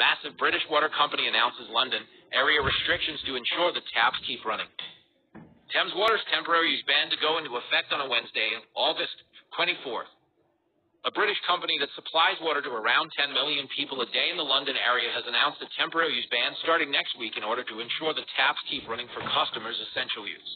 Massive British water company announces London area restrictions to ensure the taps keep running. Thames Water's temporary use ban to go into effect on a Wednesday, August 24th. A British company that supplies water to around 10 million people a day in the London area has announced a temporary use ban starting next week in order to ensure the taps keep running for customers' essential use.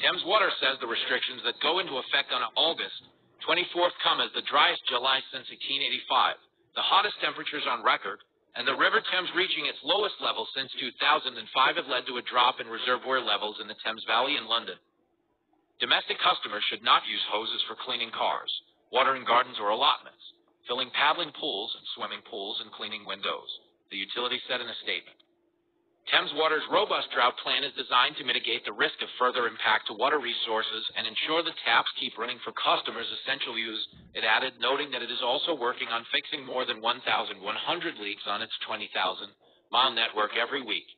Thames Water says the restrictions that go into effect on August 24th come as the driest July since 1885, the hottest temperatures on record, and the River Thames reaching its lowest level since 2005 have led to a drop in reservoir levels in the Thames Valley in London. Domestic customers should not use hoses for cleaning cars, watering gardens or allotments, filling paddling pools and swimming pools, and cleaning windows, the utility said in a statement. Thames Water's robust drought plan is designed to mitigate the risk of further impact to water resources and ensure the taps keep running for customers' essential use, it added, noting that it is also working on fixing more than 1,100 leaks on its 20,000 mile network every week.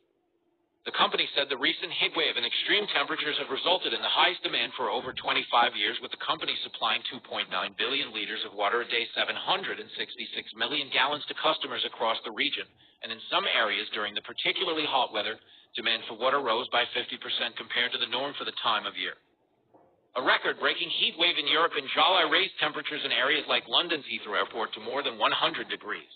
The company said the recent heat wave and extreme temperatures have resulted in the highest demand for over 25 years, with the company supplying 2.9 billion liters of water a day, 766 million gallons to customers across the region, and in some areas during the particularly hot weather, demand for water rose by 50% compared to the norm for the time of year. A record-breaking heat wave in Europe in July raised temperatures in areas like London's Heathrow Airport to more than 100 degrees.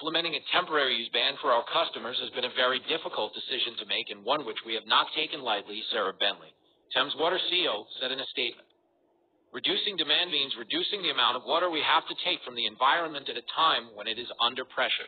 Implementing a temporary use ban for our customers has been a very difficult decision to make and one which we have not taken lightly, Sarah Bentley, Thames Water CEO, said in a statement. Reducing demand means reducing the amount of water we have to take from the environment at a time when it is under pressure.